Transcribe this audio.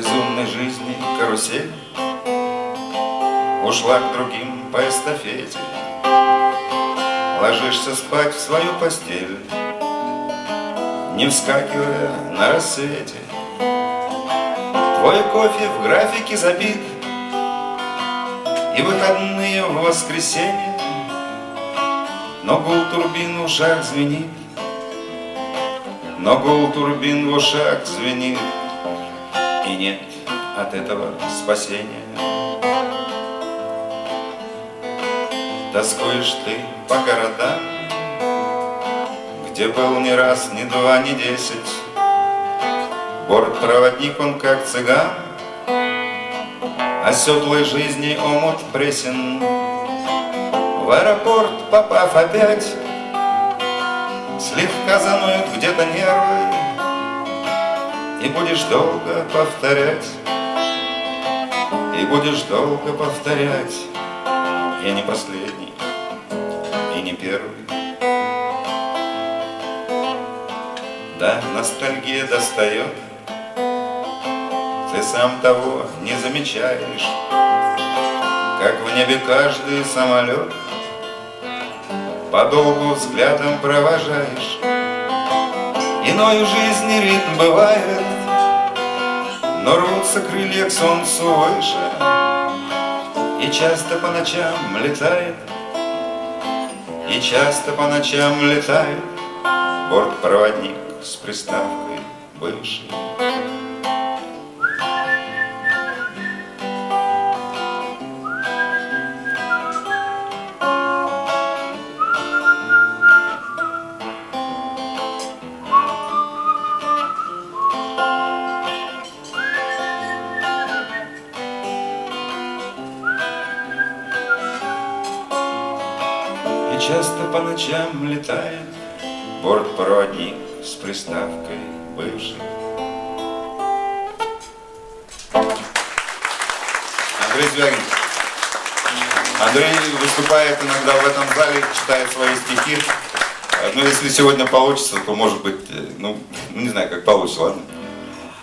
свободной жизни. Карусель. Ушла к другим по эстафете. Ложишься спать в свою постель Не вскакивая на рассвете. Твой кофе в графике забит И выходные в воскресенье. Но гул турбин в ушах звенит Но гул турбин в ушах звенит И нет от этого спасения. Тоскуешь ты по городам Где был ни раз, ни два, ни десять. Бортпроводник он как цыган Оседлой жизни омут пресен. В аэропорт попав опять Слегка заноют где-то нервы И будешь долго повторять. И будешь долго повторять. Я не последний. И не первый. Да, ностальгия достает. Ты сам того не замечаешь, Как в небе каждый самолет. Подолгу взглядом провожаешь. Иной в жизни ритм бывает, Но рвутся крылья к солнцу выше, И часто по ночам летает, И часто по ночам летает Бортпроводник с приставкой бывший. Часто по ночам летает Бортпроводник с приставкой бывший. Андрей Звягин. Андрей выступает иногда в этом зале, читает свои стихи. Ну, если сегодня получится, то, может быть, ну, не знаю, как получится, ладно?